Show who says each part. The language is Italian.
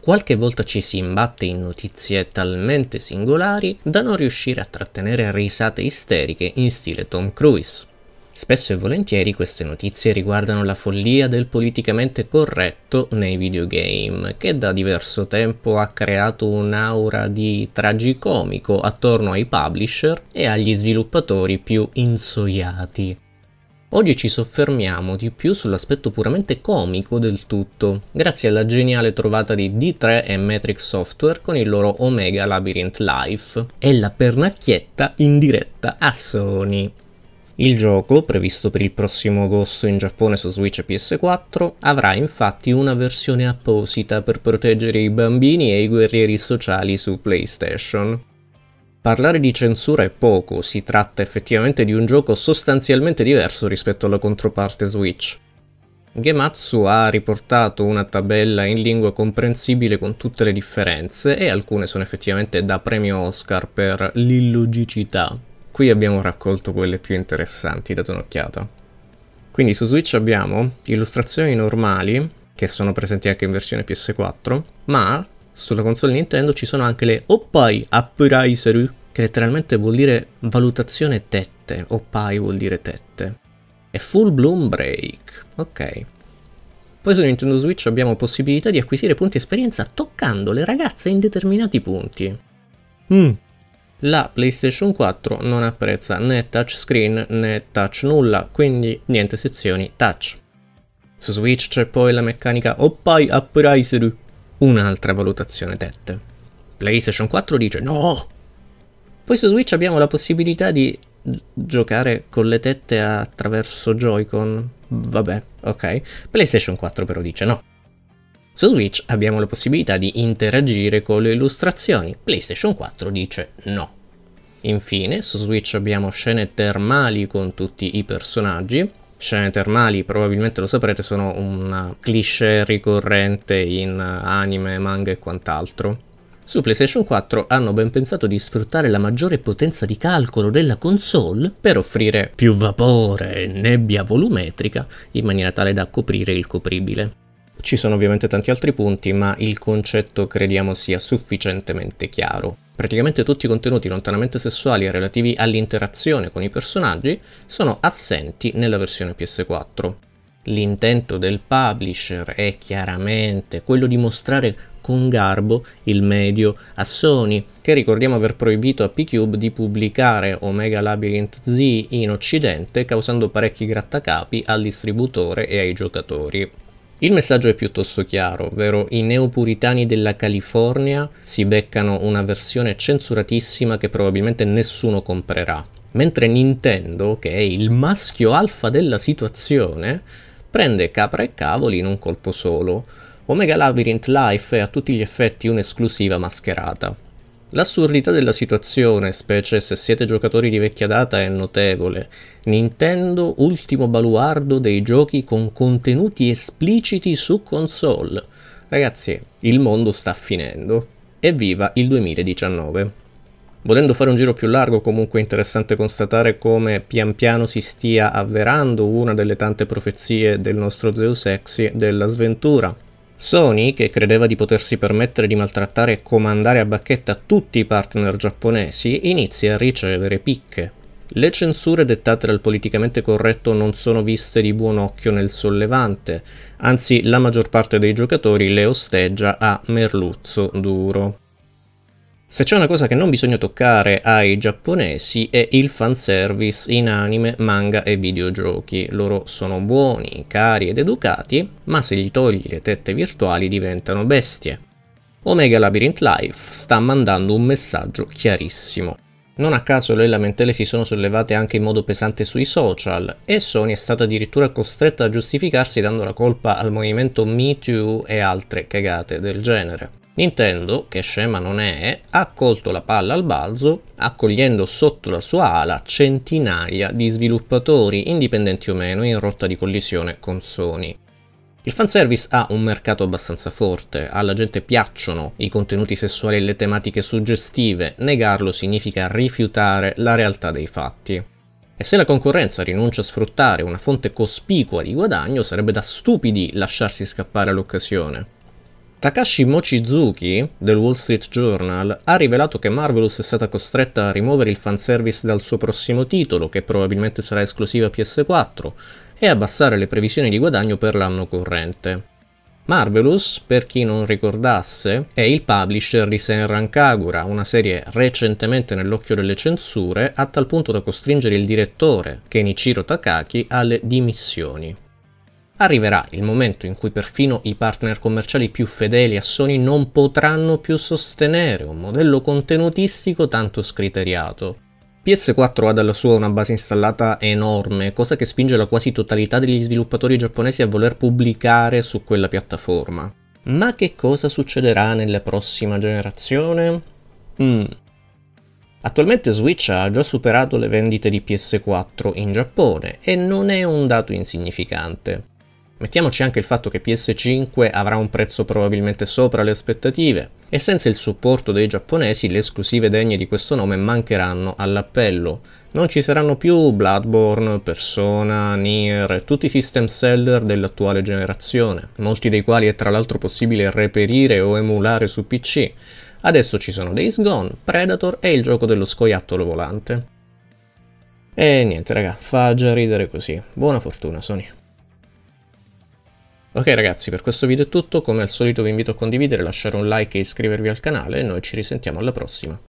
Speaker 1: qualche volta ci si imbatte in notizie talmente singolari da non riuscire a trattenere risate isteriche in stile Tom Cruise. Spesso e volentieri queste notizie riguardano la follia del politicamente corretto nei videogame, che da diverso tempo ha creato un'aura di tragicomico attorno ai publisher e agli sviluppatori più insoiati. Oggi ci soffermiamo di più sull'aspetto puramente comico del tutto, grazie alla geniale trovata di D3 e Matrix Software con il loro Omega Labyrinth Life e la pernacchietta in diretta a Sony. Il gioco, previsto per il prossimo agosto in Giappone su Switch e PS4, avrà infatti una versione apposita per proteggere i bambini e i guerrieri sociali su PlayStation. Parlare di censura è poco, si tratta effettivamente di un gioco sostanzialmente diverso rispetto alla controparte Switch. Gematsu ha riportato una tabella in lingua comprensibile con tutte le differenze e alcune sono effettivamente da premio Oscar per l'illogicità, Qui abbiamo raccolto quelle più interessanti, date un'occhiata. Quindi su Switch abbiamo illustrazioni normali, che sono presenti anche in versione PS4, ma sulla console Nintendo ci sono anche le Oppai Appuraiseru, che letteralmente vuol dire valutazione tette, Oppai vuol dire tette. E Full Bloom Break, ok. Poi su Nintendo Switch abbiamo possibilità di acquisire punti esperienza toccando le ragazze in determinati punti. Mmm, la PlayStation 4 non apprezza né touchscreen né touch nulla, quindi niente sezioni touch. Su Switch c'è poi la meccanica Oppai Appraiseru, un'altra valutazione tette. PlayStation 4 dice no! Poi su Switch abbiamo la possibilità di giocare con le tette attraverso Joy-Con. Vabbè, ok. PlayStation 4 però dice no. Su Switch abbiamo la possibilità di interagire con le illustrazioni, PlayStation 4 dice no. Infine, su Switch abbiamo scene termali con tutti i personaggi. Scene termali, probabilmente lo saprete, sono un cliché ricorrente in anime, manga e quant'altro. Su PlayStation 4 hanno ben pensato di sfruttare la maggiore potenza di calcolo della console per offrire più vapore e nebbia volumetrica in maniera tale da coprire il copribile. Ci sono ovviamente tanti altri punti, ma il concetto crediamo sia sufficientemente chiaro. Praticamente tutti i contenuti lontanamente sessuali e relativi all'interazione con i personaggi sono assenti nella versione PS4. L'intento del publisher è chiaramente quello di mostrare con garbo il medio a Sony, che ricordiamo aver proibito a P-Cube di pubblicare Omega Labyrinth Z in occidente, causando parecchi grattacapi al distributore e ai giocatori. Il messaggio è piuttosto chiaro, ovvero i neopuritani della California si beccano una versione censuratissima che probabilmente nessuno comprerà, mentre Nintendo, che è il maschio alfa della situazione, prende capra e cavoli in un colpo solo. Omega Labyrinth Life è a tutti gli effetti un'esclusiva mascherata. L'assurdità della situazione, specie se siete giocatori di vecchia data, è notevole. Nintendo, ultimo baluardo dei giochi con contenuti espliciti su console. Ragazzi, il mondo sta finendo. Evviva il 2019. Volendo fare un giro più largo, comunque è interessante constatare come pian piano si stia avverando una delle tante profezie del nostro Zeus Exi della sventura, Sony, che credeva di potersi permettere di maltrattare e comandare a bacchetta tutti i partner giapponesi, inizia a ricevere picche. Le censure dettate dal politicamente corretto non sono viste di buon occhio nel sollevante, anzi la maggior parte dei giocatori le osteggia a merluzzo duro. Se c'è una cosa che non bisogna toccare ai giapponesi è il fanservice in anime, manga e videogiochi. Loro sono buoni, cari ed educati, ma se gli togli le tette virtuali diventano bestie. Omega Labyrinth Life sta mandando un messaggio chiarissimo. Non a caso le lamentele si sono sollevate anche in modo pesante sui social e Sony è stata addirittura costretta a giustificarsi dando la colpa al movimento Me Too e altre cagate del genere. Nintendo, che scema non è, ha colto la palla al balzo, accogliendo sotto la sua ala centinaia di sviluppatori, indipendenti o meno, in rotta di collisione con Sony. Il fanservice ha un mercato abbastanza forte, alla gente piacciono i contenuti sessuali e le tematiche suggestive, negarlo significa rifiutare la realtà dei fatti. E se la concorrenza rinuncia a sfruttare una fonte cospicua di guadagno, sarebbe da stupidi lasciarsi scappare l'occasione. Takashi Mochizuki del Wall Street Journal ha rivelato che Marvelous è stata costretta a rimuovere il fanservice dal suo prossimo titolo, che probabilmente sarà esclusiva PS4, e abbassare le previsioni di guadagno per l'anno corrente. Marvelous, per chi non ricordasse, è il publisher di Senran Kagura, una serie recentemente nell'occhio delle censure, a tal punto da costringere il direttore, Kenichiro Takaki, alle dimissioni. Arriverà il momento in cui perfino i partner commerciali più fedeli a Sony non potranno più sostenere un modello contenutistico tanto scriteriato. PS4 ha dalla sua una base installata enorme, cosa che spinge la quasi totalità degli sviluppatori giapponesi a voler pubblicare su quella piattaforma. Ma che cosa succederà nella prossima generazione? Mm. Attualmente Switch ha già superato le vendite di PS4 in Giappone e non è un dato insignificante. Mettiamoci anche il fatto che PS5 avrà un prezzo probabilmente sopra le aspettative e senza il supporto dei giapponesi le esclusive degne di questo nome mancheranno all'appello. Non ci saranno più Bloodborne, Persona, Nier e tutti i system seller dell'attuale generazione, molti dei quali è tra l'altro possibile reperire o emulare su PC. Adesso ci sono Days Gone, Predator e il gioco dello scoiattolo volante. E niente raga, fa già ridere così. Buona fortuna Sony. Ok ragazzi, per questo video è tutto, come al solito vi invito a condividere, lasciare un like e iscrivervi al canale e noi ci risentiamo alla prossima.